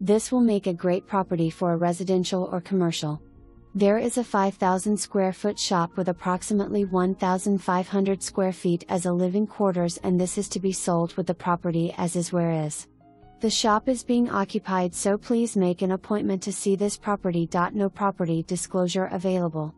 This will make a great property for a residential or commercial. There is a 5,000 square foot shop with approximately 1,500 square feet as a living quarters, and this is to be sold with the property as is where is. The shop is being occupied, so please make an appointment to see this property. No property disclosure available.